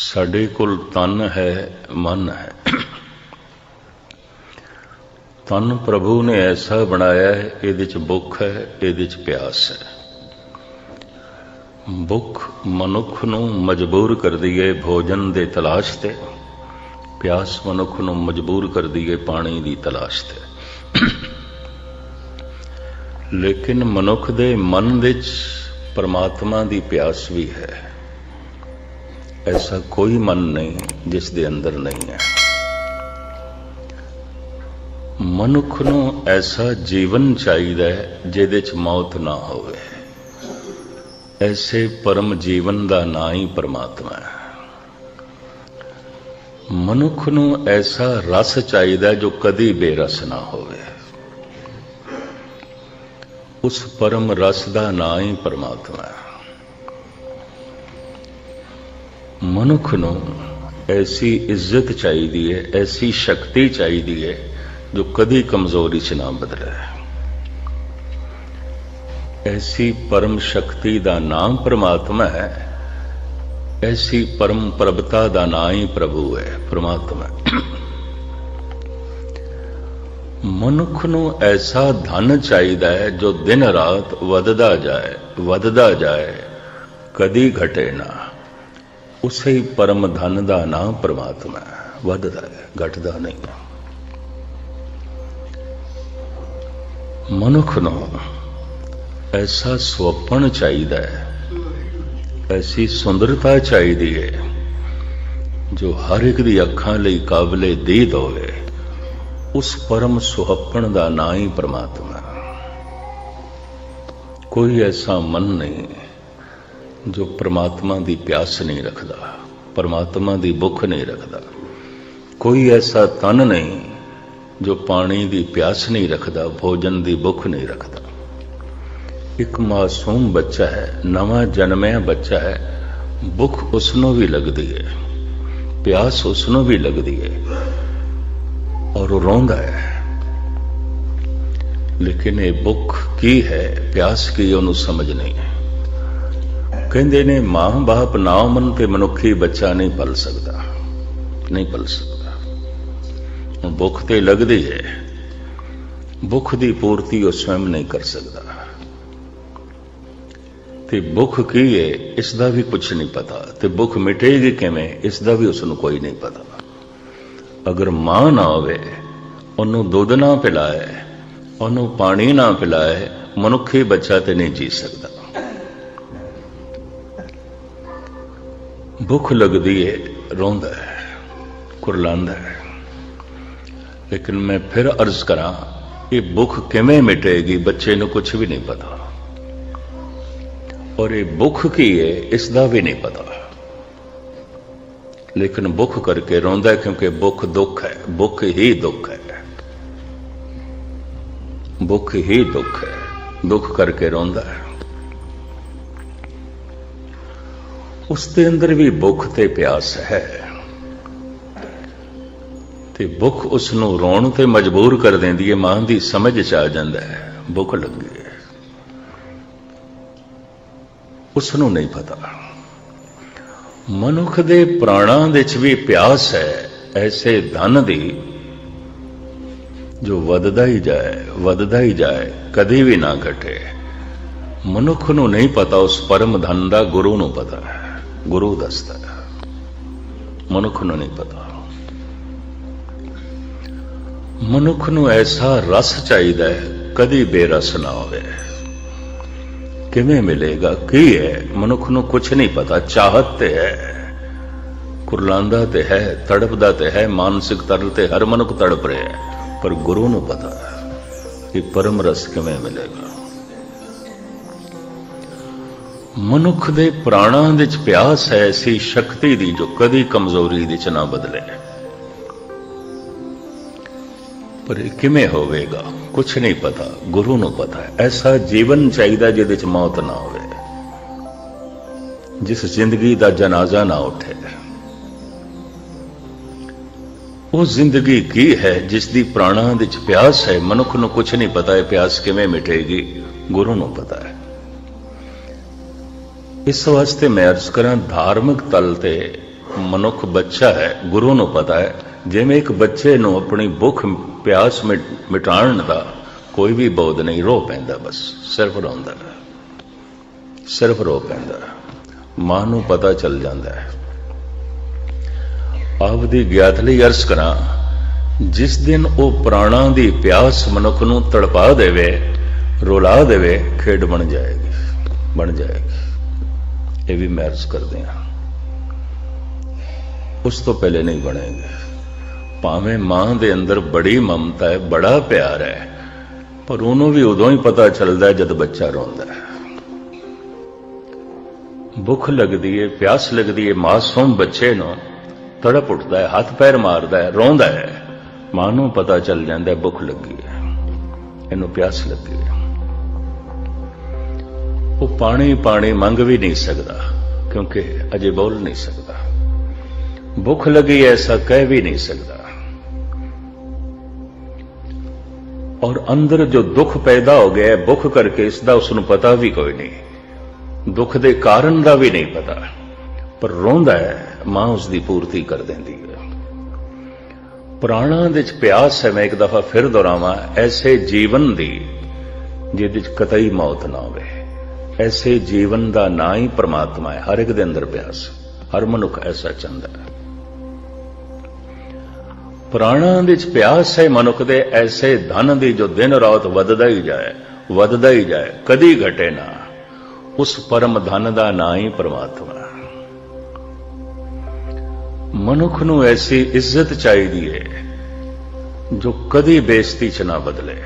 ਸਾਡੇ ਕੋਲ ਤਨ ਹੈ, ਮਨ ਹੈ। ਤਨ ਪ੍ਰਭੂ ਨੇ ਐਸਾ ਬਣਾਇਆ ਹੈ, ਇਹਦੇ ਚ ਭੁੱਖ ਹੈ, ਇਹਦੇ ਚ ਪਿਆਸ ਹੈ। ਭੁੱਖ ਮਨੁੱਖ ਨੂੰ ਮਜਬੂਰ ਕਰਦੀ ਹੈ ਭੋਜਨ ਦੇ ਤਲਾਸ਼ ਤੇ। ਪਿਆਸ ਮਨੁੱਖ ਨੂੰ ਮਜਬੂਰ ਕਰਦੀ ਹੈ ਪਾਣੀ ਦੀ ਤਲਾਸ਼ ਤੇ। ਲੇਕਿਨ ਮਨੁੱਖ ਦੇ ਮਨ ਵਿੱਚ ਪਰਮਾਤਮਾ ਦੀ ਪਿਆਸ ਵੀ ਹੈ। ਐਸਾ ਕੋਈ ਮਨ ਨਹੀਂ ਜਿਸ ਦੇ ਅੰਦਰ ਨਹੀਂ ਹੈ। ਮਨੁੱਖ ਨੂੰ ਐਸਾ ਜੀਵਨ ਚਾਹੀਦਾ ਹੈ ਜਿਹਦੇ ਚ ਮੌਤ ਨਾ ਹੋਵੇ। ਐਸੇ ਪਰਮ ਜੀਵਨ ਦਾ ਨਾਂ ਹੀ ਪਰਮਾਤਮਾ ਹੈ। ਮਨੁੱਖ ਨੂੰ ਐਸਾ ਰਸ ਚਾਹੀਦਾ ਜੋ ਕਦੀ ਬੇਰਸ ਨਾ ਹੋਵੇ। ਉਸ ਪਰਮ ਰਸ ਦਾ ਨਾਂ ਹੀ ਪਰਮਾਤਮਾ ਹੈ। ਮਨੁੱਖ ਨੂੰ ਐਸੀ ਇੱਜ਼ਤ ਚਾਹੀਦੀ ਹੈ, ਐਸੀ ਸ਼ਕਤੀ ਚਾਹੀਦੀ ਹੈ ਜੋ ਕਦੀ ਕਮਜ਼ੋਰੀ 'ਚ ਨਾ ਬਦਲੇ। ਐਸੀ ਪਰਮ ਸ਼ਕਤੀ ਦਾ ਨਾਮ ਪਰਮਾਤਮਾ ਹੈ, ਐਸੀ ਪਰਮ ਪ੍ਰਭਤਾ ਦਾ ਨਾਮ ਹੀ ਪ੍ਰਭੂ ਹੈ, ਪਰਮਾਤਮਾ। ਮਨੁੱਖ ਨੂੰ ਐਸਾ ਧਨ ਚਾਹੀਦਾ ਹੈ ਜੋ ਦਿਨ ਰਾਤ ਵਧਦਾ ਜਾਏ ਵਧਦਾ ਜਾਏ, ਕਦੀ ਘਟੇ ਨਾ। ਉਸੇ ਹੀ ਪਰਮ ਧਨ ਦਾ ਨਾਮ ਪ੍ਰਮਾਤਮਾ ਹੈ। ਵੱਧਦਾ ਹੈ, ਘਟਦਾ ਨਹੀਂ ਮਨੁੱਖ ਨੂੰ ਐਸਾ ਸੁਪਨ ਚਾਹੀਦਾ ਹੈ, ਐਸੀ ਸੁੰਦਰਤਾ ਚਾਹੀਦੀ ਹੈ, ਜੋ ਹਰ ਇੱਕ ਦੀ ਅੱਖਾਂ ਲਈ ਕਾਬਲੇ ਦੀਦ ਹੋਵੇ, ਉਸ ਪਰਮ ਸੁਹੱਪਣ ਦਾ ਨਾਂ ਹੀ ਪ੍ਰਮਾਤਮਾ ਕੋਈ ਐਸਾ ਮਨ ਨਹੀਂ ਜੋ ਪ੍ਰਮਾਤਮਾ ਦੀ ਪਿਆਸ ਨਹੀਂ ਰੱਖਦਾ, ਪ੍ਰਮਾਤਮਾ ਦੀ ਭੁੱਖ ਨਹੀਂ ਰੱਖਦਾ, ਕੋਈ ਐਸਾ ਤਨ ਨਹੀਂ ਜੋ ਪਾਣੀ ਦੀ ਪਿਆਸ ਨਹੀਂ ਰੱਖਦਾ, ਭੋਜਨ ਦੀ ਭੁੱਖ ਨਹੀਂ ਰੱਖਦਾ। ਇੱਕ ਮਾਸੂਮ ਬੱਚਾ ਹੈ, ਨਵਾਂ ਜਨਮਿਆ ਬੱਚਾ ਹੈ, ਭੁੱਖ ਉਸ ਨੂੰ ਵੀ ਲੱਗਦੀ ਹੈ, ਪਿਆਸ ਉਸ ਨੂੰ ਵੀ ਲੱਗਦੀ ਹੈ ਔਰ ਉਹ ਰੋਂਦਾ ਹੈ। ਲੇਕਿਨ ਇਹ ਭੁੱਖ ਕੀ ਹੈ, ਪਿਆਸ ਕੀ ਉਹਨੂੰ ਸਮਝ ਨਹੀਂ ਹੈ। ਕਹਿੰਦੇ ਨੇ, ਮਾਂ ਬਾਪ ਨਾ ਮਨ ਤੇ ਮਨੁੱਖੀ ਬੱਚਾ ਨਹੀਂ ਪਲ ਸਕਦਾ। ਨਹੀਂ ਪਲ ਸਕਦਾ। ਭੁੱਖ ਤੇ ਲੱਗਦੀ ਹੈ। ਭੁੱਖ ਦੀ ਪੂਰਤੀ ਉਹ ਸਵੈਮ ਨਹੀਂ ਕਰ ਸਕਦਾ। ਤੇ ਭੁੱਖ ਕੀ ਹੈ, ਇਸ ਦਾ ਵੀ ਕੁਝ ਨਹੀਂ ਪਤਾ। ਤੇ ਭੁੱਖ ਮਿਟੇਗੀ ਕਿਵੇਂ, ਇਸ ਦਾ ਵੀ ਉਸ ਨੂੰ ਕੋਈ ਨਹੀਂ ਪਤਾ। ਅਗਰ ਮਾਂ ਨਾ ਹੋਵੇ, ਉਹਨੂੰ ਦੁੱਧ ਨਾ ਪਿਲਾਏ, ਉਹਨੂੰ ਪਾਣੀ ਨਾ ਪਿਲਾਏ, ਮਨੁੱਖੀ ਬੱਚਾ ਤੇ ਨਹੀਂ ਜੀ ਸਕਦਾ। ਭੁੱਖ ਲੱਗਦੀ ਹੈ ਰੋਂਦਾ ਹੈ ਕੁਰਲਾਂਦਾ ਹੈ ਲੇਕਿਨ ਮੈਂ ਫਿਰ ਅਰਜ਼ ਕਰਾਂ ਇਹ ਭੁੱਖ ਕਿਵੇਂ ਮਿਟੇਗੀ, ਬੱਚੇ ਨੂੰ ਕੁਝ ਵੀ ਨਹੀਂ ਪਤਾ। ਔਰ ਇਹ ਭੁੱਖ ਕੀ ਹੈ ਇਸ ਦਾ ਵੀ ਨਹੀਂ ਪਤਾ। ਲੇਕਿਨ ਭੁੱਖ ਕਰਕੇ ਰੋਂਦਾ ਕਿਉਂਕਿ ਭੁੱਖ ਦੁੱਖ ਹੈ ਭੁੱਖ ਹੀ ਦੁੱਖ ਹੈ ਭੁੱਖ ਹੀ ਦੁੱਖ ਹੈ ਦੁੱਖ ਕਰਕੇ ਰੋਂਦਾ ਹੈ ਉਸ ਦੇ ਅੰਦਰ ਵੀ ਭੁੱਖ ਤੇ ਪਿਆਸ ਹੈ। ਤੇ ਭੁੱਖ ਉਸ ਨੂੰ ਰੋਣ ਤੇ ਮਜਬੂਰ ਕਰ ਦਿੰਦੀ ਹੈ, ਮਾਂ ਦੀ ਸਮਝ ਚ ਆ ਜਾਂਦਾ ਹੈ, ਭੁੱਖ ਲੱਗੀ ਹੈ। ਉਸ ਨੂੰ ਨਹੀਂ ਪਤਾ। ਮਨੁੱਖ ਦੇ ਪ੍ਰਾਣਾਂ ਵਿੱਚ ਵੀ ਪਿਆਸ ਹੈ, ਐਸੇ ਧਨ ਦੀ ਜੋ ਵੱਧਦਾ ਹੀ ਜਾਏ, ਵੱਧਦਾ ਹੀ ਜਾਏ, ਕਦੇ ਵੀ ਨਾ ਘਟੇ। ਮਨੁੱਖ ਨੂੰ ਨਹੀਂ ਪਤਾ, ਉਸ ਪਰਮ ਧਨ ਦਾ ਗੁਰੂ ਨੂੰ ਪਤਾ ਹੈ। ਗੁਰੂ ਦੱਸਦਾ ਮਨੁੱਖ ਨੂੰ ਨਹੀਂ ਪਤਾ ਮਨੁੱਖ ਨੂੰ ਐਸਾ ਰਸ ਚਾਹੀਦਾ ਹੈ ਕਦੀ ਬੇਰਸ ਨਾ ਹੋਵੇ ਕਿਵੇਂ ਮਿਲੇਗਾ ਕੀ ਹੈ ਮਨੁੱਖ ਨੂੰ ਕੁਝ ਨਹੀਂ ਪਤਾ ਚਾਹਤ ਤੇ ਹੈ ਕੁਰਲਾਂਦਾ ਤੇ ਹੈ ਤੜਪਦਾ ਤੇ ਹੈ ਮਾਨਸਿਕ ਤਰ ਤੇ ਹਰ ਮਨੁੱਖ ਤੜਪ ਰਿਹਾ ਹੈ ਪਰ ਗੁਰੂ ਨੂੰ ਪਤਾ ਹੈ ਕਿ ਪਰਮ ਰਸ ਕਿਵੇਂ ਮਿਲੇਗਾ ਮਨੁੱਖ ਦੇ ਪ੍ਰਾਣਾਂ ਵਿੱਚ ਪਿਆਸ ਹੈ ਐਸੀ ਸ਼ਕਤੀ ਦੀ ਜੋ ਕਦੀ ਕਮਜ਼ੋਰੀ ਵਿੱਚ ਨਾ ਬਦਲੇ। ਪਰ ਕਿਵੇਂ ਹੋਵੇਗਾ? ਕੁਝ ਨਹੀਂ ਪਤਾ, ਗੁਰੂ ਨੂੰ ਪਤਾ ਹੈ। ਐਸਾ ਜੀਵਨ ਚਾਹੀਦਾ ਜਿਹਦੇ ਵਿੱਚ ਮੌਤ ਨਾ ਹੋਵੇ। ਜਿਸ ਜ਼ਿੰਦਗੀ ਦਾ ਜਨਾਜ਼ਾ ਨਾ ਉੱਠੇ। ਉਹ ਜ਼ਿੰਦਗੀ ਕੀ ਹੈ ਜਿਸ ਦੀ ਪ੍ਰਾਣਾਂ ਵਿੱਚ ਪਿਆਸ ਹੈ? ਮਨੁੱਖ ਨੂੰ ਕੁਝ ਨਹੀਂ ਪਤਾ ਹੈ ਪਿਆਸ ਕਿਵੇਂ ਮਿਟੇਗੀ? ਗੁਰੂ ਨੂੰ ਪਤਾ ਹੈ। ਇਸ ਵਾਸਤੇ ਮੈਂ ਅਰਜ਼ ਕਰਾਂ, ਧਾਰਮਿਕ ਤਲ ਤੇ ਮਨੁੱਖ ਬੱਚਾ ਹੈ, ਗੁਰੂ ਨੂੰ ਪਤਾ ਹੈ। ਜਿਵੇਂ ਇੱਕ ਬੱਚੇ ਨੂੰ ਆਪਣੀ ਭੁੱਖ, ਪਿਆਸ ਮਿਟਾਉਣ ਦਾ ਕੋਈ ਵੀ ਬੋਧ ਨਹੀਂ ਰੋ ਪੈਂਦਾ ਬਸ, ਸਿਰਫ ਰੋਂਦਾ ਸਿਰਫ ਰੋ ਪੈਂਦਾ ਮਾਂ ਨੂੰ ਪਤਾ ਚੱਲ ਜਾਂਦਾ ਹੈ। ਆਪ ਦੀ ਗਿਆਤ ਲਈ ਅਰਜ਼ ਕਰਾਂ, ਜਿਸ ਦਿਨ ਉਹ ਪ੍ਰਾਣਾਂ ਦੀ ਪਿਆਸ ਮਨੁੱਖ ਨੂੰ ਤੜਪਾ ਦੇਵੇ, ਰੁਲਾ ਦੇਵੇ, ਖੇਡ ਬਣ ਜਾਏਗੀ ਬਣ ਜਾਏਗੀ। ਇਹ ਵੀ ਮੈਰਿਜ ਕਰਦੇ ਹਾਂ। ਉਸ ਤੋਂ ਪਹਿਲੇ ਨਹੀਂ ਬਣੇਗੀ। ਭਾਵੇਂ ਮਾਂ ਦੇ ਅੰਦਰ ਬੜੀ ਮਮਤਾ ਹੈ, ਬੜਾ ਪਿਆਰ ਹੈ, ਪਰ ਉਹਨੂੰ ਵੀ ਉਦੋਂ ਹੀ ਪਤਾ ਚੱਲਦਾ ਜਦ ਬੱਚਾ ਰੋਂਦਾ ਹੈ। ਭੁੱਖ ਲੱਗਦੀ ਹੈ ਪਿਆਸ ਲੱਗਦੀ ਹੈ ਮਾਸੂਮ ਬੱਚੇ ਨੂੰ, ਤੜਪ ਉੱਠਦਾ ਹੈ, ਹੱਥ ਪੈਰ ਮਾਰਦਾ ਹੈ, ਰੋਂਦਾ ਹੈ। ਮਾਂ ਨੂੰ ਪਤਾ ਚੱਲ ਜਾਂਦਾ ਹੈ, ਭੁੱਖ ਲੱਗੀ ਹੈ। ਇਹਨੂੰ ਪਿਆਸ ਲੱਗੀ ਹੈ। ਉਹ ਪਾਣੀ ਪਾਣੀ ਮੰਗ ਵੀ ਨਹੀਂ ਸਕਦਾ, ਕਿਉਂਕਿ ਅਜੇ ਬੋਲ ਨਹੀਂ ਸਕਦਾ। ਭੁੱਖ ਲੱਗੀ ਐਸਾ ਕਹਿ ਵੀ ਨਹੀਂ ਸਕਦਾ। ਔਰ ਅੰਦਰ ਜੋ ਦੁੱਖ ਪੈਦਾ ਹੋ ਗਿਆ ਹੈ ਭੁੱਖ ਕਰਕੇ ਇਸ ਦਾ ਉਸ ਨੂੰ ਪਤਾ ਵੀ ਕੋਈ ਨਹੀਂ। ਦੁੱਖ ਦੇ ਕਾਰਨ ਦਾ ਵੀ ਨਹੀਂ ਪਤਾ, ਪਰ ਰੋਂਦਾ ਹੈ, ਮਾਂ ਉਸ ਦੀ ਪੂਰਤੀ ਕਰ ਦਿੰਦੀ ਹੈ। ਪ੍ਰਾਣਾਂ ਦੇ ਵਿੱਚ ਪਿਆਸ ਹੈ, ਮੈਂ ਇੱਕ ਦਫਾ ਫਿਰ ਦੁਹਰਾਵਾਂ, ਐਸੇ ਜੀਵਨ ਦੀ, ਜਿਹਦੇ ਵਿੱਚ ਕਤਈ ਮੌਤ ਨਾ ਹੋਵੇ। ਐਸੇ ਜੀਵਨ ਦਾ ਨਾਂ ਹੀ ਪ੍ਰਮਾਤਮਾ ਹੈ, ਹਰ ਇੱਕ ਦੇ ਅੰਦਰ ਪਿਆਸ, ਹਰ ਮਨੁੱਖ ਐਸਾ ਚੰਦਾ ਹੈ। ਪ੍ਰਾਣਾਂ ਵਿੱਚ ਪਿਆਸ ਹੈ ਮਨੁੱਖ ਦੇ, ਐਸੇ ਧਨ ਦੀ ਜੋ ਦਿਨ ਰਾਤ ਵੱਧਦਾ ਹੀ ਜਾਏ, ਵੱਧਦਾ ਹੀ ਜਾਏ, ਕਦੀ ਘਟੇ ਨਾ। ਉਸ ਪਰਮ ਧਨ ਦਾ ਨਾਂ ਹੀ ਪ੍ਰਮਾਤਮਾ ਮਨੁੱਖ ਨੂੰ ਐਸੀ ਇੱਜ਼ਤ ਚਾਹੀਦੀ ਹੈ, ਜੋ ਕਦੀ ਬੇਇੱਜ਼ਤੀ ਚ ਨਾ ਬਦਲੇ।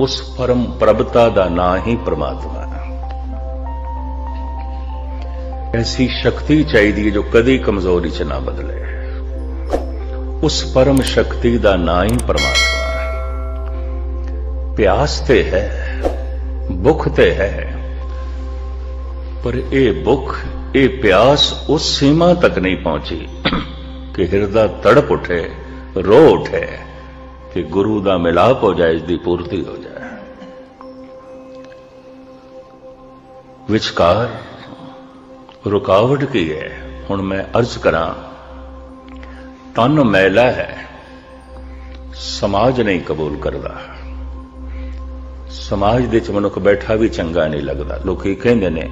ਉਸ ਪਰਮ ਪ੍ਰਭਤਾ ਦਾ ਨਾਂ ਹੀ ਪ੍ਰਮਾਤਮਾ ਐਸੀ ਸ਼ਕਤੀ ਚਾਹੀਦੀ ਹੈ ਜੋ ਕਦੀ ਕਮਜ਼ੋਰੀ ਚ ਨਾ ਬਦਲੇ ਉਸ ਪਰਮ ਸ਼ਕਤੀ ਦਾ ਨਾਂ ਹੀ ਪਰਮਾਤਮਾ ਹੈ ਪਿਆਸ ਤੇ ਹੈ ਭੁੱਖ ਤੇ ਹੈ ਪਰ ਇਹ ਭੁੱਖ ਇਹ ਪਿਆਸ ਉਸ ਸੀਮਾ ਤੱਕ ਨਹੀਂ ਪਹੁੰਚੀ ਕਿ ਹਿਰਦਾ ਤੜਪ ਉਠੇ ਰੋ ਉਠੇ ਕਿ ਗੁਰੂ ਦਾ ਮਿਲਾਪ ਹੋ ਜਾਏ ਇਸ ਦੀ ਪੂਰਤੀ ਹੋ ਜਾਏ ਵਿਚਕਾਰ ਰੁਕਾਵਟ ਕੀ ਹੈ? ਹੁਣ ਮੈਂ ਅਰਜ਼ ਕਰਾਂ ਤਨ ਮੈਲਾ ਹੈ, ਸਮਾਜ ਨਹੀਂ ਕਬੂਲ ਕਰਦਾ। ਸਮਾਜ ਦੇ ਚ ਮਨੁੱਖ ਬੈਠਾ ਵੀ ਚੰਗਾ ਨਹੀਂ ਲੱਗਦਾ। ਲੋਕੀ ਕਹਿੰਦੇ ਨੇ,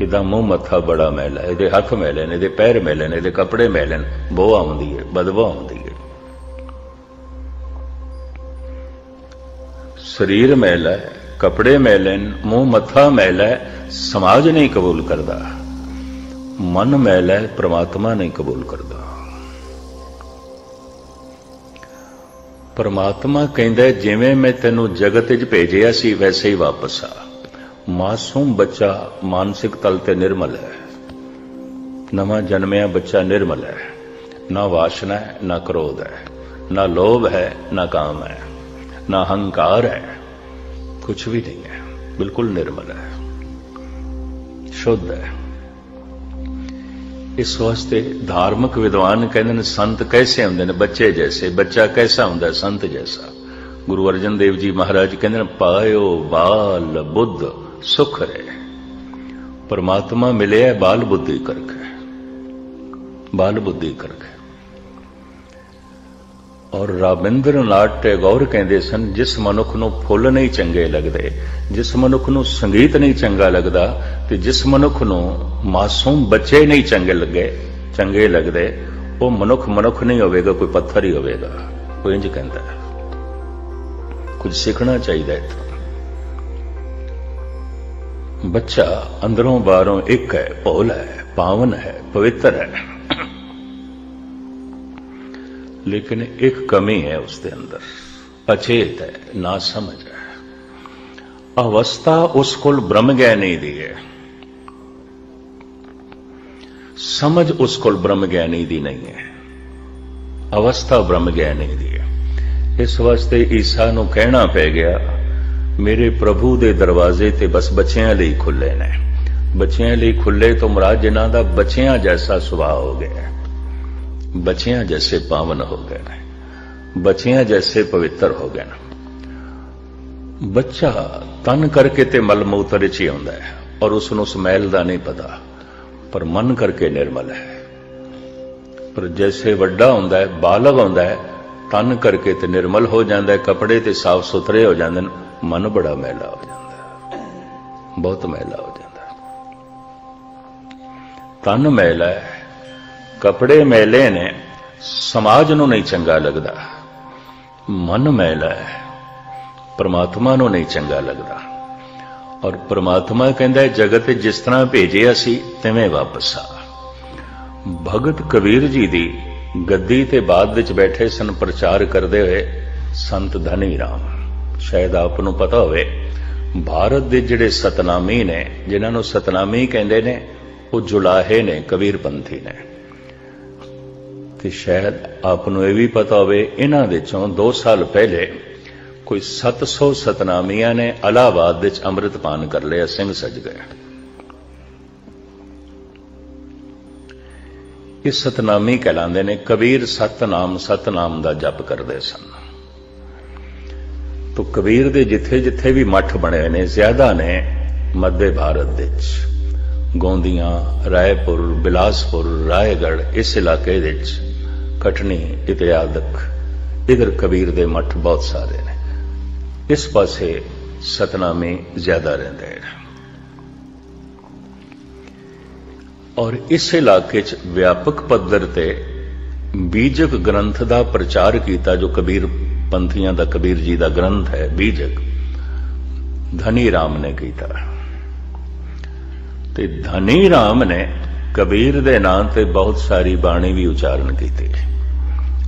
ਇਹਦਾ ਮੂੰਹ ਮੱਥਾ ਬੜਾ ਮੈਲਾ ਇਹਦੇ ਹੱਥ ਮੈਲੇ ਨੇ, ਇਹਦੇ ਪੈਰ ਮੈਲੇ ਨੇ, ਇਹਦੇ ਕੱਪੜੇ ਮੈਲੇ ਨੇ ਬੋ ਆਉਂਦੀ ਹੈ, ਬਦਬੂ ਆਉਂਦੀ ਹੈ। ਸਰੀਰ ਮੈਲਾ ਹੈ, ਕੱਪੜੇ ਮੈਲੇ ਨੇ, ਮੂੰਹ ਮੱਥਾ ਮੈਲਾ ਹੈ, ਸਮਾਜ ਨਹੀਂ ਕਬੂਲ ਕਰਦਾ। ਮਨ ਮੈਲਾ ਹੈ ਪ੍ਰਮਾਤਮਾ ਨਹੀਂ ਕਬੂਲ ਕਰਦਾ। ਪਰਮਾਤਮਾ ਕਹਿੰਦਾ, ਜਿਵੇਂ ਮੈਂ ਤੈਨੂੰ ਜਗਤ ਵਿੱਚ ਭੇਜਿਆ ਸੀ, ਵੈਸੇ ਹੀ ਵਾਪਸ ਆ। ਮਾਸੂਮ ਬੱਚਾ ਮਾਨਸਿਕ ਤਲ ਤੇ ਨਿਰਮਲ ਹੈ। ਨਵਾਂ ਜਨਮਿਆ ਬੱਚਾ ਨਿਰਮਲ ਹੈ। ਨਾ ਵਾਸ਼ਨਾ ਹੈ, ਨਾ ਕ੍ਰੋਧ ਹੈ। ਨਾ ਲੋਭ ਹੈ, ਨਾ ਕਾਮ ਹੈ। ਨਾ ਹੰਕਾਰ ਹੈ। ਕੁਝ ਵੀ ਨਹੀਂ ਹੈ। ਬਿਲਕੁਲ ਨਿਰਮਲ ਹੈ। ਸ਼ੁੱਧ ਹੈ। ਇਸ ਵਾਸਤੇ ਧਾਰਮਿਕ ਵਿਦਵਾਨ ਕਹਿੰਦੇ ਨੇ, ਸੰਤ ਕੈਸੇ ਹੁੰਦੇ ਨੇ? ਬੱਚੇ ਜੈਸੇ, ਬੱਚਾ ਕੈਸਾ ਹੁੰਦਾ? ਸੰਤ ਜੈਸਾ। ਗੁਰੂ ਅਰਜਨ ਦੇਵ ਜੀ ਮਹਾਰਾਜ ਕਹਿੰਦੇ ਨੇ, ਪਾਇਓ ਬਾਲ ਬੁੱਧ ਸੁਖ ਰਹੇ ਪਰਮਾਤਮਾ ਮਿਲਿਆ ਬਾਲ ਬੁੱਧੀ ਕਰਕੇ ਬਾਲ ਬੁੱਧੀ ਕਰਕੇ ਔਰ ਰਾਬਿੰਦਰਨਾਥ ਟੈਗੋਰ ਕਹਿੰਦੇ ਸਨ, ਜਿਸ ਮਨੁੱਖ ਨੂੰ ਫੁੱਲ ਨਹੀਂ ਚੰਗੇ ਲੱਗਦੇ, ਜਿਸ ਮਨੁੱਖ ਨੂੰ ਸੰਗੀਤ ਨਹੀਂ ਚੰਗਾ ਲੱਗਦਾ, ਤੇ ਜਿਸ ਮਨੁੱਖ ਨੂੰ ਮਾਸੂਮ ਬੱਚੇ ਨਹੀਂ ਚੰਗੇ ਲੱਗੇ, ਚੰਗੇ ਲੱਗਦੇ, ਉਹ ਮਨੁੱਖ ਮਨੁੱਖ ਨਹੀਂ ਹੋਵੇਗਾ, ਕੋਈ ਪੱਥਰ ਹੀ ਹੋਵੇਗਾ। ਕੋਈ ਇੰਜ ਕਹਿੰਦਾ ਕੁਝ ਸਿੱਖਣਾ ਚਾਹੀਦਾ ਹੈ। ਬੱਚਾ ਅੰਦਰੋਂ ਬਾਹਰੋਂ ਇੱਕ ਹੈ, ਭੋਲਾ ਹੈ, ਪਾਵਨ ਹੈ, ਪਵਿੱਤਰ ਹੈ। ਲੇਕਿਨ ਇੱਕ ਕਮੀ ਹੈ ਉਸ ਦੇ ਅੰਦਰ। ਅਚੇਤ ਹੈ, ਨਾ ਸਮਝ ਹੈ। ਅਵਸਥਾ ਉਸ ਕੋਲ ਬ੍ਰਹਮ ਗਿਆਨੀ ਦੀ ਹੈ। ਸਮਝ ਉਸ ਕੋਲ ਬ੍ਰਹਮ ਗਿਆਨੀ ਦੀ ਨਹੀਂ ਹੈ। ਅਵਸਥਾ ਬ੍ਰਹਮ ਗਿਆਨੀ ਦੀ ਹੈ। ਇਸ ਵਾਸਤੇ ਈਸਾ ਨੂੰ ਕਹਿਣਾ ਪੈ ਗਿਆ, ਮੇਰੇ ਪ੍ਰਭੂ ਦੇ ਦਰਵਾਜ਼ੇ ਤੇ ਬਸ ਬੱਚਿਆਂ ਲਈ ਖੁੱਲੇ ਨੇ। ਬੱਚਿਆਂ ਲਈ ਖੁੱਲੇ ਤੋਂ ਮਰਾਜ ਜਿਨ੍ਹਾਂ ਦਾ ਬੱਚਿਆਂ ਜੈਸਾ ਸੁਭਾਅ ਹੋ ਗਿਆ ਬੱਚਿਆਂ ਜੈਸੇ ਪਾਵਨ ਹੋ ਗਏ ਨੇ, ਬੱਚਿਆਂ ਜੈਸੇ ਪਵਿੱਤਰ ਹੋ ਗਏ ਨੇ। ਬੱਚਾ ਤਨ ਕਰਕੇ ਤੇ ਮਲ ਮੂਤਰ ਵਿੱਚ ਹੀ ਆਉਂਦਾ ਹੈ ਔਰ ਉਸ ਨੂੰ ਸਮੈਲ ਦਾ ਨਹੀਂ ਪਤਾ, ਪਰ ਮਨ ਕਰਕੇ ਨਿਰਮਲ ਹੈ। ਪਰ ਜੈਸੇ ਵੱਡਾ ਹੁੰਦਾ ਹੈ, ਬਾਲਗ ਹੁੰਦਾ ਹੈ, ਤਨ ਕਰਕੇ ਤੇ ਨਿਰਮਲ ਹੋ ਜਾਂਦਾ ਹੈ, ਕੱਪੜੇ ਤੇ ਸਾਫ਼ ਸੁਥਰੇ ਹੋ ਜਾਂਦੇ ਨੇ, ਮਨ ਬੜਾ ਮੈਲਾ ਹੋ ਜਾਂਦਾ ਬਹੁਤ ਮੈਲਾ ਹੋ ਜਾਂਦਾ ਤਨ ਮੈਲਾ ਹੈ ਕੱਪੜੇ ਮੈਲੇ ਨੇ, ਸਮਾਜ ਨੂੰ ਨਹੀਂ ਚੰਗਾ ਲੱਗਦਾ। ਮਨ ਮੈਲਾ ਹੈ, ਪਰਮਾਤਮਾ ਨੂੰ ਨਹੀਂ ਚੰਗਾ ਲੱਗਦਾ। ਔਰ ਪ੍ਰਮਾਤਮਾ ਕਹਿੰਦਾ ਹੈ, ਜਗਤ ਜਿਸ ਤਰ੍ਹਾਂ ਭੇਜਿਆ ਸੀ, ਤਿਵੇਂ ਵਾਪਸ ਆ। ਭਗਤ ਕਬੀਰ ਜੀ ਦੀ ਗੱਦੀ ਤੇ ਬਾਅਦ ਵਿੱਚ ਬੈਠੇ ਸਨ, ਪ੍ਰਚਾਰ ਕਰਦੇ ਹੋਏ, ਸੰਤ ਧਨੀ ਰਾਮ। ਸ਼ਾਇਦ ਆਪ ਨੂੰ ਪਤਾ ਹੋਵੇ, ਭਾਰਤ ਦੇ ਜਿਹੜੇ ਸਤਨਾਮੀ ਨੇ, ਜਿਨ੍ਹਾਂ ਨੂੰ ਸਤਨਾਮੀ ਕਹਿੰਦੇ ਨੇ, ਉਹ ਜੁਲਾਹੇ ਨੇ ਕਬੀਰ ਪੰਥੀ ਨੇ। ਤੇ ਸ਼ਾਇਦ ਆਪ ਨੂੰ ਇਹ ਵੀ ਪਤਾ ਹੋਵੇ, ਇਹਨਾਂ ਦੇ ਚੋਂ 2 ਸਾਲ ਪਹਿਲੇ ਕੋਈ 700 ਸਤਨਾਮੀਆਂ ਨੇ ਅਲਾਹਾਬਾਦ ਵਿੱਚ ਅੰਮ੍ਰਿਤ ਪਾਨ ਕਰ ਲਿਆ, ਸਿੰਘ ਸਜ ਗਏ। ਇਹ ਸਤਨਾਮੀ ਕਹਿਲਾਉਂਦੇ ਨੇ, ਕਬੀਰ ਸਤਨਾਮ ਸਤਨਾਮ ਦਾ ਜਪ ਕਰਦੇ ਸਨ। ਤੋ ਕਬੀਰ ਦੇ ਜਿੱਥੇ ਜਿੱਥੇ ਵੀ ਮੱਠ ਬਣੇ ਨੇ, ਜ਼ਿਆਦਾ ਨੇ ਮੱਧੇ ਭਾਰਤ ਵਿੱਚ। ਗੋਂਦੀਆਂ, ਰਾਏਪੁਰ, ਬਿਲਾਸਪੁਰ ਰਾਏਗੜ ਇਸ ਇਲਾਕੇ ਵਿੱਚ ਕਟਨੀ ਇਤਿਆਦਕ ਇਧਰ ਕਬੀਰ ਦੇ ਮੱਠ ਬਹੁਤ ਸਾਰੇ ਨੇ। ਇਸ ਪਾਸੇ ਸਤਨਾਮੇ ਜ਼ਿਆਦਾ ਰਹਿੰਦੇ ਨੇ। ਔਰ ਇਸ ਇਲਾਕੇ 'ਚ ਵਿਆਪਕ ਪੱਧਰ ਤੇ ਬੀਜਕ ਗ੍ਰੰਥ ਦਾ ਪ੍ਰਚਾਰ ਕੀਤਾ, ਜੋ ਕਬੀਰ ਪੰਥੀਆਂ ਦਾ, ਕਬੀਰ ਜੀ ਦਾ ਗ੍ਰੰਥ ਹੈ ਬੀਜਕ ਧਨੀ ਰਾਮ ਨੇ ਕੀਤਾ। ਤੇ ਧਨੀ ਰਾਮ ਨੇ ਕਬੀਰ ਦੇ ਨਾਂ ਤੇ ਬਹੁਤ ਸਾਰੀ ਬਾਣੀ ਵੀ ਉਚਾਰਨ ਕੀਤੀ।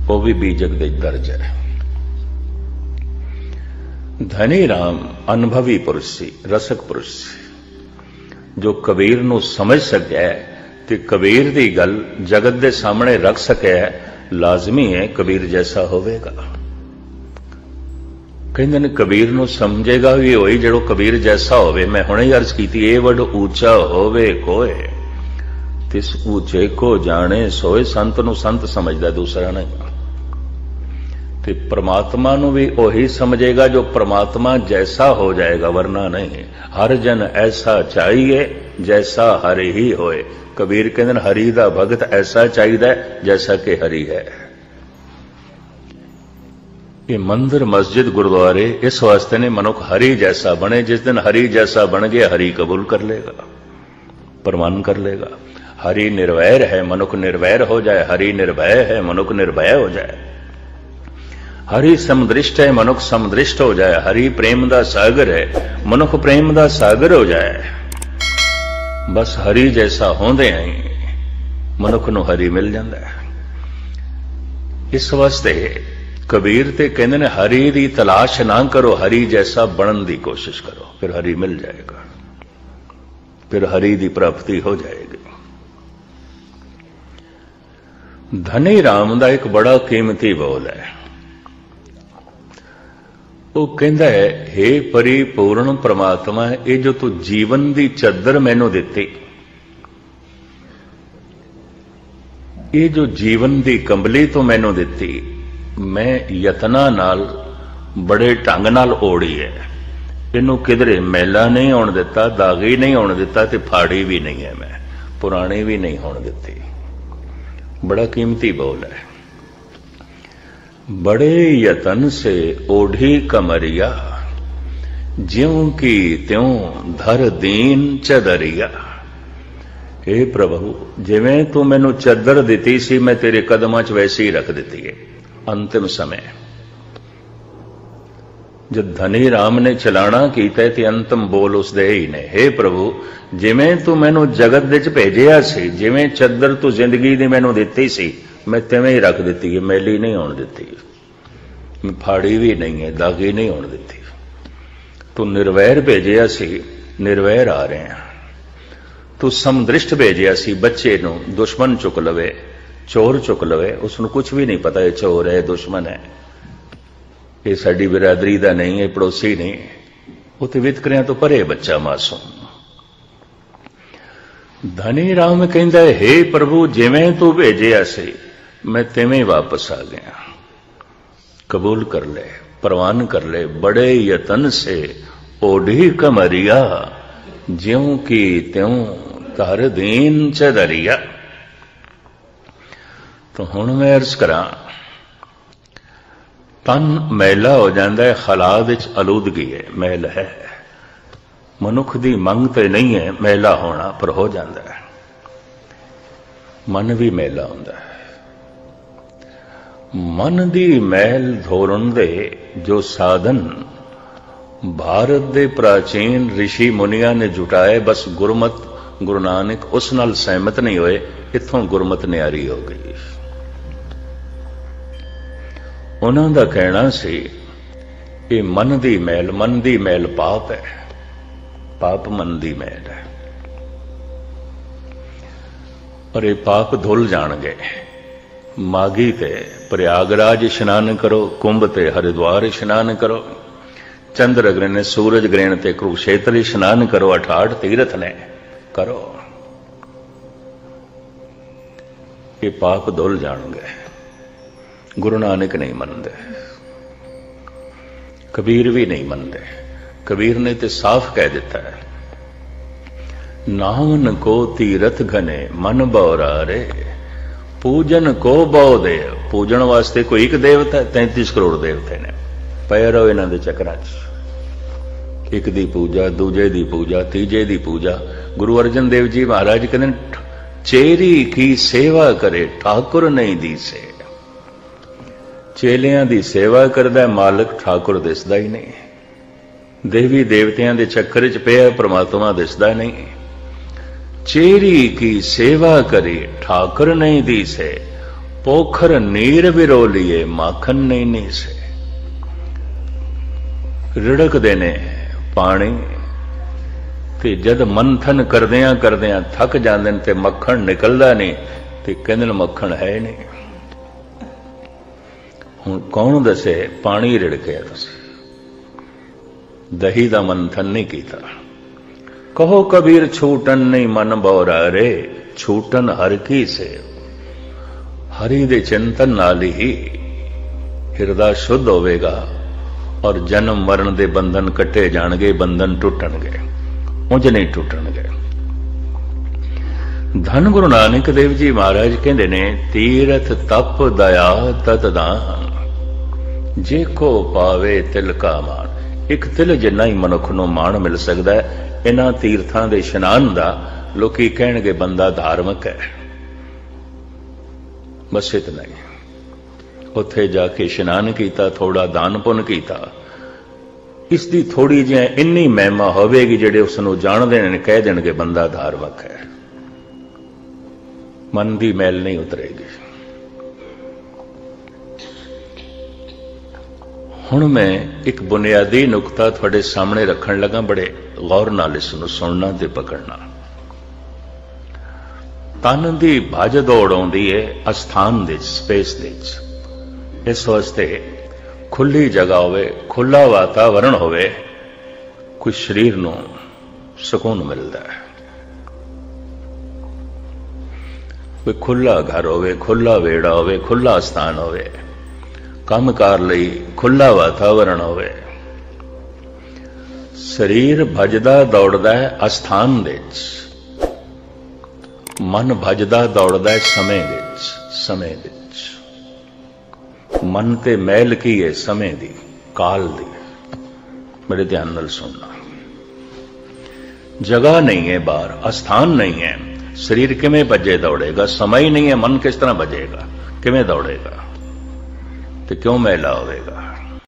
ਉਹ ਵੀ ਬੀਜਕ ਦੇ ਦਰਜ ਹੈ। ਧਨੀ ਰਾਮ ਅਨੁਭਵੀ ਪੁਰਸ਼ ਸੀ, ਰਸਕ ਪੁਰਸ਼ ਸੀ। ਜੋ ਕਬੀਰ ਨੂੰ ਸਮਝ ਸਕਿਆ ਤੇ ਕਬੀਰ ਦੀ ਗੱਲ ਜਗਤ ਦੇ ਸਾਹਮਣੇ ਰੱਖ ਸਕਿਆ ਲਾਜ਼ਮੀ ਹੈ ਕਬੀਰ ਜੈਸਾ ਹੋਵੇਗਾ। ਕਹਿੰਦੇ ਨੇ ਕਬੀਰ ਨੂੰ ਸਮਝੇਗਾ ਵੀ ਹੋਈ ਜਿਹੜੋ ਕਬੀਰ ਜੈਸਾ ਹੋਵੇ, ਮੈਂ ਹੁਣੇ ਹੀ ਅਰਜ਼ ਕੀਤੀ, ਇਹ ਵੱਡ ਉੱਚਾ ਹੋਵੇ ਕੋਏ। ਤਿਸ ਉੱਚੇ ਕੋ ਜਾਣੇ, ਸੋਏ ਸੰਤ ਨੂੰ ਸੰਤ ਸਮਝਦਾ ਦੂਸਰਾ ਨਹੀਂ। ਤੇ ਪ੍ਰਮਾਤਮਾ ਨੂੰ ਵੀ ਉਹੀ ਸਮਝੇਗਾ ਜੋ ਪ੍ਰਮਾਤਮਾ ਜੈਸਾ ਹੋ ਜਾਏਗਾ, ਵਰਨਾ ਨਹੀਂ। ਹਰ ਜਨ ਐਸਾ ਚਾਹੀਏ, ਜੈਸਾ ਹਰਿ ਹੀ ਹੋਏ। ਕਬੀਰ ਕਹਿੰਦੇ ਨੇ ਹਰੀ ਦਾ ਭਗਤ ਐਸਾ ਚਾਹੀਦਾ ਜੈਸਾ ਕਿ ਹਰੀ ਹੈ। ਇਹ ਮੰਦਰ, ਮਸਜਿਦ, ਗੁਰਦੁਆਰੇ ਇਸ ਵਾਸਤੇ ਨੇ ਮਨੁੱਖ ਹਰੀ ਜੈਸਾ ਬਣੇ, ਜਿਸ ਦਿਨ ਹਰੀ ਜੈਸਾ ਬਣ ਗਿਆ, ਹਰੀ ਕਬੂਲ ਕਰ ਲੇਗਾ ਪ੍ਰਮਾਨ ਕਰ ਲੇਗਾ। ਹਰੀ ਨਿਰਵੈਰ ਹੈ, ਮਨੁੱਖ ਨਿਰਵੈਰ ਹੋ ਜਾਏ, ਹਰੀ ਨਿਰਭੈ ਹੈ, ਮਨੁੱਖ ਨਿਰਭੈ ਹੋ ਜਾਏ। ਹਰੀ ਸਮਦ੍ਰਿਸ਼ਟ ਹੈ, ਮਨੁੱਖ ਸਮਦ੍ਰਿਸ਼ਟ ਹੋ ਜਾਏ। ਹਰੀ ਪ੍ਰੇਮ ਦਾ ਸਾਗਰ ਹੈ, ਮਨੁੱਖ ਪ੍ਰੇਮ ਦਾ ਸਾਗਰ ਹੋ ਜਾਏ। ਬਸ ਹਰੀ ਜੈਸਾ ਹੁੰਦੇ ਆਂ ਮਨੁੱਖ ਨੂੰ ਹਰੀ ਮਿਲ ਜਾਂਦਾ ਹੈ। ਇਸ ਵਾਸਤੇ ਕਬੀਰ ਤੇ ਕਹਿੰਦੇ ਨੇ, ਹਰੀ ਦੀ ਤਲਾਸ਼ ਨਾ ਕਰੋ, ਹਰੀ ਜੈਸਾ ਬਣਨ ਦੀ ਕੋਸ਼ਿਸ਼ ਕਰੋ, ਫਿਰ ਹਰੀ ਮਿਲ ਜਾਏਗਾ। ਫਿਰ ਹਰੀ ਦੀ ਪ੍ਰਾਪਤੀ ਹੋ ਜਾਏਗੀ। ਧਨੀ ਰਾਮ ਦਾ ਇੱਕ ਬੜਾ ਕੀਮਤੀ ਬੋਲ ਹੈ। ਉਹ ਕਹਿੰਦਾ ਹੈ हे ਪਰਿਪੂਰਨ ਪ੍ਰਮਾਤਮਾ, ਇਹ ਜੋ ਤੂੰ ਜੀਵਨ ਦੀ ਚਾਦਰ ਮੈਨੂੰ ਦਿੱਤੀ, ਇਹ ਜੋ ਜੀਵਨ ਦੀ ਕੰਬਲੀ ਤੋਂ ਮੈਨੂੰ ਦਿੱਤੀ ਮੈਂ ਯਤਨਾ ਨਾਲ ਬੜੇ ਢੰਗ ਨਾਲ ਓੜੀ ਹੈ ਇਹਨੂੰ ਕਿਧਰੇ ਮੈਲਾ ਨਹੀਂ ਆਉਣ ਦਿੱਤਾ ਦਾਗੀ ਨਹੀਂ ਆਉਣ ਦਿੱਤਾ ਤੇ ਫਾੜੀ ਵੀ ਨਹੀਂ ਹੈ ਮੈਂ ਪੁਰਾਣੀ ਵੀ ਨਹੀਂ ਹੋਣ ਦਿੱਤੀ ਬੜਾ ਕੀਮਤੀ ਬੋਲ ਹੈ बड़े यतन से ओढ़ी कमरिया ज्यों की त्यों धर दीन चदरिया हे ਪ੍ਰਭੂ ਜਿਵੇਂ ਤੂੰ ਮੈਨੂੰ ਚੱਦਰ ਦਿੱਤੀ ਸੀ ਮੈਂ ਤੇਰੇ ਕਦਮਾਂ 'ਚ ਵੈਸੇ ਹੀ ਰੱਖ ਦਿੱਤੀ ਹੈ ਅੰਤਿਮ ਸਮੇਂ। ਜਦ ਧਨੀ ਰਾਮ ਨੇ ਚਲਾਣਾ ਕੀਤਾ ਤੇ ਅੰਤਮ ਬੋਲ ਉਸ ਦੇ ਹੀ ਨੇ। हे ਪ੍ਰਭੂ, ਜਿਵੇਂ ਤੂੰ ਮੈਨੂੰ ਜਗਤ ਵਿੱਚ ਭੇਜਿਆ ਸੀ, ਜਿਵੇਂ ਚੱਦਰ ਤੂੰ ਜ਼ਿੰਦਗੀ ਦੀ ਮੈਨੂੰ ਦਿੱਤੀ ਸੀ, ਮੈਂ ਤਿਵੇਂ ਹੀ ਰੱਖ ਦਿੱਤੀ ਹੈ, ਮੈਲੀ ਨਹੀਂ ਹੋਣ ਦਿੱਤੀ। ਫਾੜੀ ਵੀ ਨਹੀਂ ਹੈ, ਦਾਗੀ ਨਹੀਂ ਹੋਣ ਦਿੱਤੀ। ਤੂੰ ਨਿਰਵੈਰ ਭੇਜਿਆ ਸੀ, ਨਿਰਵੈਰ ਆ ਰਹੇ। ਆ ਤੂੰ ਸਮਦ੍ਰਿਸ਼ਟ ਭੇਜਿਆ ਸੀ, ਬੱਚੇ ਨੂੰ ਦੁਸ਼ਮਣ ਚੁੱਕ ਲਵੇ। ਚੋਰ ਚੁੱਕ ਲਵੇ ਉਸ ਨੂੰ ਕੁਝ ਵੀ ਨਹੀਂ ਪਤਾ ਇਹ ਚੋਰ ਹੈ ਦੁਸ਼ਮਣ ਹੈ ਇਹ ਸਾਡੀ ਬਰਾਦਰੀ ਦਾ ਨਹੀਂ ਹੈ ਪੜੋਸੀ ਨਹੀਂ ਉਹ ਤੇ ਵਿਤਕਰਿਆਂ ਤੋਂ ਪਰੇ ਬੱਚਾ ਮਾਸੂਮ ਧਨੀ ਰਾਮ ਕਹਿੰਦਾ ਹੈ हे ਪ੍ਰਭੂ ਜਿਵੇਂ ਤੂੰ ਭੇਜਿਆ ਸੀ ਮੈਂ ਤਿਵੇਂ ਵਾਪਸ ਆ ਗਿਆ कबूल कर ले प्रवान कर ले बड़े यतन से ओढ़ी कमरिया ज्यों की त्यों तार दीन चदरिया ਤਾਂ ਹੁਣ ਮੈਂ ਅਰਜ਼ ਕਰਾਂ, ਤਨ ਮੈਲਾ ਹੋ ਜਾਂਦਾ ਹੈ, ਖਲਾ ਵਿੱਚ ਅਲੂਦਗੀ ਹੈ, ਮੈਲ ਹੈ। ਮਨੁੱਖ ਦੀ ਮੰਗ ਤੇ ਨਹੀਂ ਹੈ ਮੈਲਾ ਹੋਣਾ, ਪਰ ਹੋ ਜਾਂਦਾ ਹੈ। ਮਨ ਵੀ ਮੈਲਾ ਹੁੰਦਾ ਹੈ। ਮਨ ਦੀ ਮੈਲ ਧੋਰਨ ਦੇ ਜੋ ਸਾਧਨ ਭਾਰਤ ਦੇ ਪ੍ਰਾਚੀਨ ઋષਿ ਮੁਨੀਆਂ ਨੇ ਜੁਟਾਏ, ਬਸ ਗੁਰਮਤ, ਗੁਰੂ ਨਾਨਕ ਉਸ ਨਾਲ ਸਹਿਮਤ ਨਹੀਂ ਹੋਏ, ਇੱਥੋਂ ਗੁਰਮਤ ਨਿਆਰੀ ਹੋ ਗਈ। ਉਹਨਾਂ ਦਾ ਕਹਿਣਾ ਸੀ, ਇਹ ਮਨ ਦੀ ਮੈਲ, ਮਨ ਦੀ ਮੈਲ ਪਾਪ ਹੈ। ਪਾਪ ਮਨ ਦੀ ਮੈਲ ਹੈ। ਔਰ ਇਹ ਪਾਪ ਧੁੱਲ ਜਾਣਗੇ। ਮਾਗੀ ਤੇ ਪ੍ਰਯਾਗਰਾਜ ਇਸ਼ਨਾਨ ਕਰੋ, ਕੁੰਭ ਤੇ ਹਰਿਦੁਆਰ ਇਸ਼ਨਾਨ ਕਰੋ। ਚੰਦਰ ਗ੍ਰਹਿਣ, ਸੂਰਜ ਗ੍ਰਹਿਣ ਤੇ ਕੁਰੂਕਸ਼ੇਤਰ ਇਸ਼ਨਾਨ ਕਰੋ 68 ਤੀਰਥ ਨੇ, ਕਰੋ। ਇਹ ਪਾਪ ਧੁੱਲ ਜਾਣਗੇ। ਗੁਰੂ ਨਾਨਕ ਨਹੀਂ ਮੰਨਦੇ। ਕਬੀਰ ਵੀ ਨਹੀਂ ਮੰਨਦੇ। ਕਬੀਰ ਨੇ ਤੇ ਸਾਫ਼ ਕਹਿ ਦਿੱਤਾ ਹੈ ਨਾਮਨ ਕੋ ਤੀਰਥ ਘਨੇ ਮਨ ਬੌਰਾਰੇ ਪੂਜਨ ਕੋ ਬਹੁ ਦੇ ਪੂਜਣ ਵਾਸਤੇ ਕੋਈ ਇੱਕ ਦੇਵਤਾ 33 ਕਰੋੜ ਦੇਵਤੇ ਨੇ। ਪਏ ਰਹੋ ਇਹਨਾਂ ਦੇ ਚੱਕਰਾਂ 'ਚ। ਇੱਕ ਦੀ ਪੂਜਾ, ਦੂਜੇ ਦੀ ਪੂਜਾ, ਤੀਜੇ ਦੀ ਪੂਜਾ। ਗੁਰੂ ਅਰਜਨ ਦੇਵ ਜੀ ਮਹਾਰਾਜ ਕਹਿੰਦੇ ਚੇਰੀ ਕੀ ਸੇਵਾ ਕਰੇ, ਠਾਕੁਰ ਨਹੀਂ ਦੀਸੇ ਚੇਲਿਆਂ ਦੀ ਸੇਵਾ ਕਰਦਾ ਮਾਲਕ ਠਾਕੁਰ ਦਿਸਦਾ ਹੀ ਨਹੀਂ। ਦੇਵੀ ਦੇਵਤਿਆਂ ਦੇ ਚੱਕਰ 'ਚ ਪਿਆ, ਪ੍ਰਮਾਤਮਾ ਦਿਸਦਾ ਨਹੀਂ। ਚੇਰੀ ਕੀ ਸੇਵਾ ਕਰੀ, ਠਾਕੁਰ ਨਹੀਂ ਦੀਸੇ। ਪੋਖਰ ਨੀਰ ਵਿਰੋਲੀਏ ਮਾਖਨ ਨਹੀਂ ਨੀਸੇ। ਰਿੜਕਦੇ ਨੇ ਪਾਣੀ ਤੇ ਜਦ ਮੰਥਨ ਕਰਦਿਆਂ ਕਰਦਿਆਂ ਥੱਕ ਜਾਂਦੇ ਨੇ ਤੇ ਮੱਖਣ ਨਿਕਲਦਾ ਨਹੀਂ ਤੇ ਕਹਿੰਦੇ ਨੇ ਮੱਖਣ ਹੈ ਨਹੀਂ। ਹੁਣ ਕੌਣ ਦੱਸੇ, ਪਾਣੀ ਰਿੜਕਿਆ ਤੁਸੀਂ। ਦਹੀ ਦਾ ਮੰਥਨ ਨਹੀਂ ਕੀਤਾ। ਕਹੋ ਕਬੀਰ ਛੂਟਨ ਨਹੀਂ ਮਨ ਬੋਰਾ ਰੇ ਛੂਟਨ ਹਰ ਕੀ ਸੇ ਹਰੀ ਦੇ ਚਿੰਤਨ ਨਾਲ ਹੀ ਹਿਰਦਾ ਸ਼ੁੱਧ ਹੋਵੇਗਾ ਔਰ ਜਨਮ ਮਰਨ ਦੇ ਬੰਧਨ ਕੱਟੇ ਜਾਣਗੇ, ਬੰਧਨ ਟੁੱਟਣਗੇ। ਉਂਝ ਨਹੀਂ ਟੁੱਟਣਗੇ। ਧੰਨ ਗੁਰੂ ਨਾਨਕ ਦੇਵ ਜੀ ਮਹਾਰਾਜ ਕਹਿੰਦੇ ਨੇ, ਤੀਰਥ ਤਪ ਦਇਆ ਤਤ ਦਾਨ। ਜੇ ਕੋ ਪਾਵੇ ਤਿਲ ਕਾ ਮਾਨ। ਇੱਕ ਤਿਲ ਜਿੰਨਾ ਹੀ ਮਨੁੱਖ ਨੂੰ ਮਾਣ ਮਿਲ ਸਕਦਾ ਹੈ, ਇਹਨਾਂ ਤੀਰਥਾਂ ਦੇ ਇਸ਼ਨਾਨ ਦਾ ਲੋਕੀ ਕਹਿਣਗੇ, ਬੰਦਾ ਧਾਰਮਿਕ ਹੈ। ਬਸ ਇਤਨਾ ਹੀ। ਉੱਥੇ ਜਾ ਕੇ ਇਸ਼ਨਾਨ ਕੀਤਾ ਥੋੜਾ ਦਾਨ ਪੁੰਨ ਕੀਤਾ। ਇਸ ਦੀ ਥੋੜੀ ਜਿਹੀ ਇੰਨੀ ਮਹਿਮਾ ਹੋਵੇਗੀ, ਜਿਹੜੇ ਉਸ ਨੂੰ ਜਾਣਦੇ ਨੇ, ਕਹਿ ਦੇਣਗੇ, ਬੰਦਾ ਧਾਰਮਿਕ ਹੈ। ਮਨ ਦੀ ਮੈਲ ਨਹੀਂ ਉਤਰੇਗੀ। ਹੁਣ ਮੈਂ ਇੱਕ ਬੁਨਿਆਦੀ ਨੁਕਤਾ ਤੁਹਾਡੇ ਸਾਹਮਣੇ ਰੱਖਣ ਲੱਗਾ, ਬੜੇ ਗੌਰ ਨਾਲ ਇਸ ਨੂੰ ਸੁਣਨਾ ਤੇ ਪਕੜਨਾ। ਤਨ ਦੀ ਭਜ ਦੌੜ ਆਉਂਦੀ ਹੈ ਅਸਥਾਨ ਦੇ, ਸਪੇਸ ਦੇ ਵਿੱਚ। ਇਸ ਵਾਸਤੇ ਖੁੱਲੀ ਜਗ੍ਹਾ ਹੋਵੇ, ਖੁੱਲਾ ਵਾਤਾਵਰਣ ਹੋਵੇ, ਕੋਈ ਸਰੀਰ ਨੂੰ ਸਕੂਨ ਮਿਲਦਾ ਹੈ। ਕੋਈ ਖੁੱਲਾ ਘਰ ਹੋਵੇ ਖੁੱਲਾ ਵੇੜਾ ਹੋਵੇ ਖੁੱਲਾ ਸਥਾਨ ਹੋਵੇ, ਕੰਮਕਾਰ ਲਈ ਖੁੱਲਾ ਵਾਤਾਵਰਣ ਹੋਵੇ। ਸਰੀਰ ਭਜਦਾ ਦੌੜਦਾ ਹੈ ਅਸਥਾਨ ਵਿੱਚ। ਮਨ ਭਜਦਾ ਦੌੜਦਾ ਹੈ ਸਮੇਂ ਵਿੱਚ ਸਮੇਂ ਵਿੱਚ। ਮਨ ਤੇ ਮਹਿਲ ਕੀ ਹੈ ਸਮੇਂ ਦੀ, ਕਾਲ ਦੀ? ਮੇਰੇ ਧਿਆਨ ਨਾਲ ਸੁਣਨਾ। ਜਗ੍ਹਾ ਨਹੀਂ ਹੈ ਬਾਹਰ, ਅਸਥਾਨ ਨਹੀਂ ਹੈ। ਸਰੀਰ ਕਿਵੇਂ ਭੱਜੇ ਦੌੜੇਗਾ? ਸਮਾਂ ਹੀ ਨਹੀਂ ਹੈ, ਮਨ ਕਿਸ ਤਰ੍ਹਾਂ ਭਜੇਗਾ ਕਿਵੇਂ ਦੌੜੇਗਾ? ਤੇ ਕਿਉਂ ਮੈਲਾ ਹੋਵੇਗਾ?